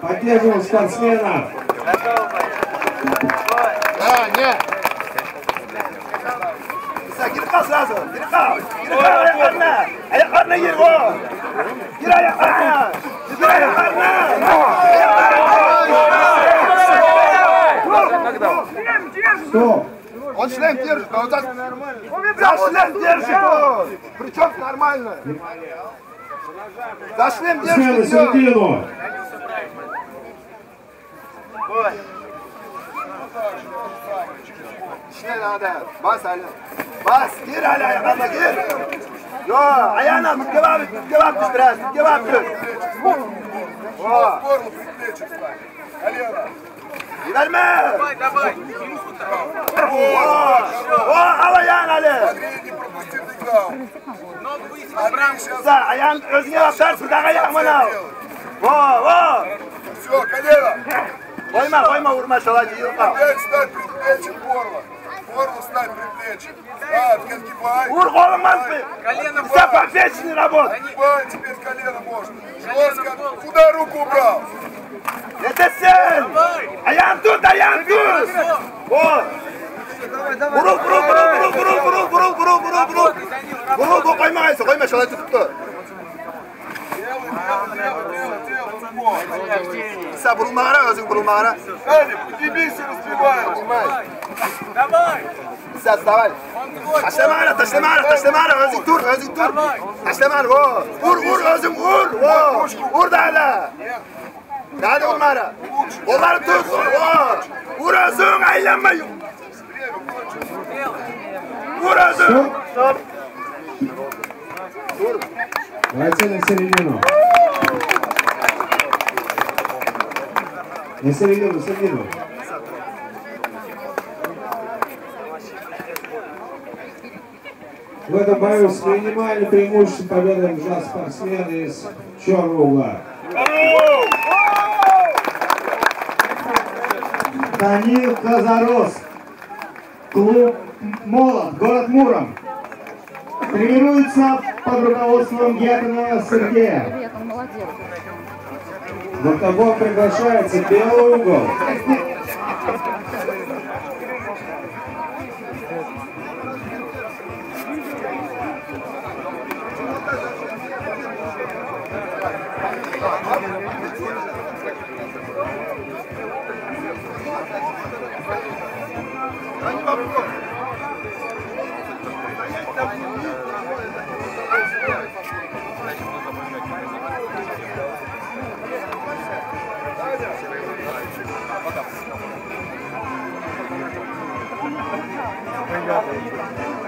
Поддерживаем спортсмена. Да, нет. Кирка сразу. Кирка. Кирка, Аяхарна. Аяхарна, Ерго. Кира, Аяхарна. Кира, Аяхарна. Что? Он шлем держит, а вот так... За шлем держит он! Причем нормально. За шлем держит. Смело, середину. давай. İşte hadi. Bas Ali. Bas. Gir Ali ayağına gir. Yo ayağına mükemmel et. Mükemmel et biraz. Mükemmel et. Форму предплечья ставь. Колено. Не нормально. Давай, давай. О, Алаян Ali. Не пропусти дыхал. Ногу выяснил. Да, Аян, разнял сердце, да, Аян, манал. Во, во. Все, колено. Koyma koyma vurma şalacı yılma. Опять ставь предплечье горло. Горло ставь предплечье. Да, отгибай. Vur kolunmaz mı? Колено Sen бай. perfectini работ. Отгибай, теперь колено можно. Жестко. Куда руку убрал? Yetesin. Ayağını tut ayağını tut. Vur. Vurul vurul vurul vurul vurul vurul vurul vurul vurul vurul. Vurul bu koyma ayısı koyma şalacı tuttu. Делай, Sa Brumara, eu digo Brumara. Дебиси разбиваем. Давай. Сейчас, давай. Аштемара, Аштемара, Аштемара, غازي تور, غازي تور. Аштемара, во. Ур, ур, غازي, ур, во. Ур, дала. Дала, Умара. Умара, тур, во. Ур, غازي, айламай. Ур, غازي. Стоп. Стоп. Давайте на середину. На середину, середину. В этом бою с минимальным преимуществом победы одержал спортсмен из черного угла. Данил Казарос, клуб «Молот», город Муром. Тренируется под руководством Германа Сергея. На кого приглашается белый угол. Obrigado.